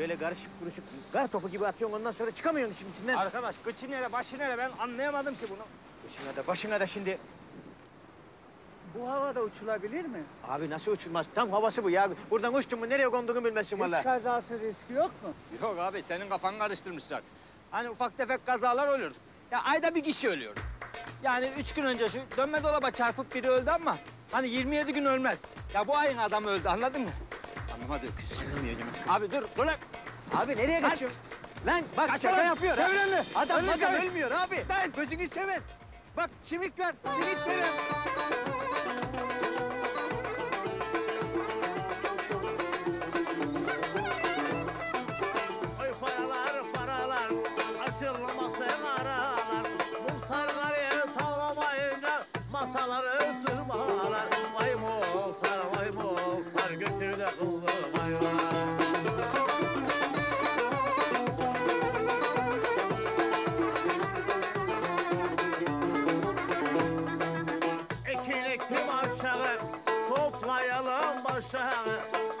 böyle karışık kuruşuk kar topu gibi atıyorsun ondan sonra çıkamıyorsun işin içinden. Arkadaş kıçı nere başı nere ben anlayamadım ki bunu. Başına da başına da şimdi. Bu havada uçulabilir mi? Abi nasıl uçulmaz? Tam havası bu ya. Buradan uçtun mu nereye konduğunu bilmezsin Hiç kazası riski yok mu? Yok abi senin kafanı karıştırmışlar. Hani ufak tefek kazalar olur. Ya ayda bir kişi ölüyor. Yani üç gün önce şu dönme dolaba çarpıp biri öldü ama hani 27 gün ölmez. Ya bu ayın adamı öldü anladın mı? Anlamadı öküz. Abi dur dur lan. Abi nereye Lan! kaçıyorsun? Lan bak Kaç şaka yapıyor. Çevir elini! Adam Elini adam çevir! ölmüyor abi. Lan gözünü çevir. Bak simit ver. Simit verin. Oy paralar paralar açılmasın aralar Muhtar karıyı tavlamayınca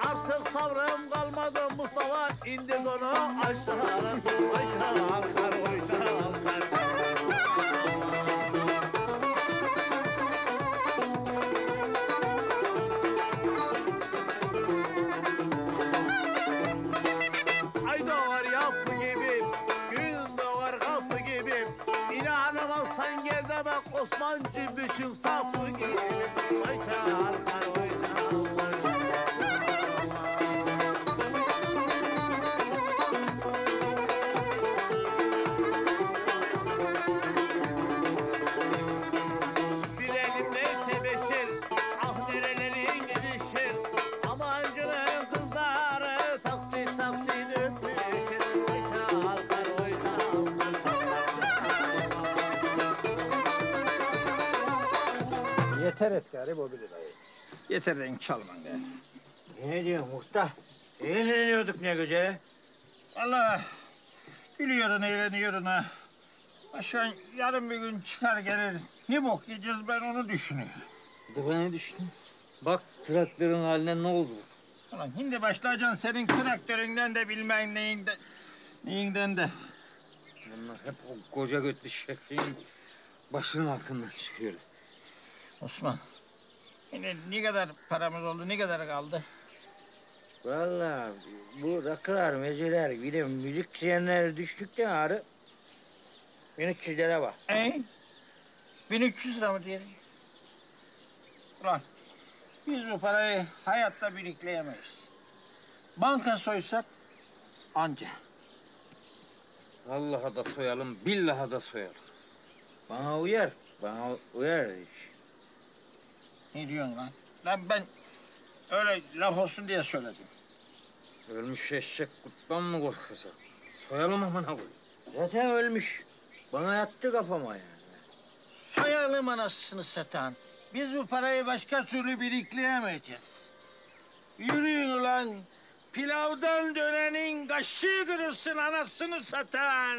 Artık sabrım kalmadı Mustafa indir onu aşağı Ay çalkar oy çalkar Ay doğar yapı gibi, gün doğar kapı gibi. İnanamazsan gel de bak Osmancı bütün sapı gibi. Ay çalkar, Yeter et gari bu bir lirayı. Yeter renk çalman gari. Ne diyorsun muhtar? Eğleniyorduk ne güzel. Vallahi gülüyorsun, eğleniyorsun ha. Aşağı yarın bir gün çıkar gelir. Ne bok yiyeceğiz ben onu düşünüyorum. De ben ne düşündüm? Bak traktörün haline ne oldu? Ulan şimdi başlayacaksın senin traktöründen de bilmem neyinden, neyinden de. Bunlar hep o koca götlü şefin başının altından çıkıyor. Osman, yine ne kadar paramız oldu, ne kadar kaldı? Vallahi bu rakılar, meceler, bir de müzisyenler düştükten ağrı 1300 lira var. E? 1300 lira mı diyelim? Ulan biz bu parayı hayatta birikleyemeyiz. Banka soysak anca. Allah'a da soyalım, billaha da soyalım. Bana uyar, bana uyar iş. Ne diyorsun lan? Lan ben öyle laf olsun diye söyledim. Ölmüş eşek kuttan mı korkacak? Soyalım amına koy. Zaten ölmüş. Bana yattı kafama yani. Soyalım anasını satan. Biz bu parayı başka türlü birikleyemeyeceğiz. Yürüyün ulan. Pilavdan dönenin kaşığı kırılsın anasını satan.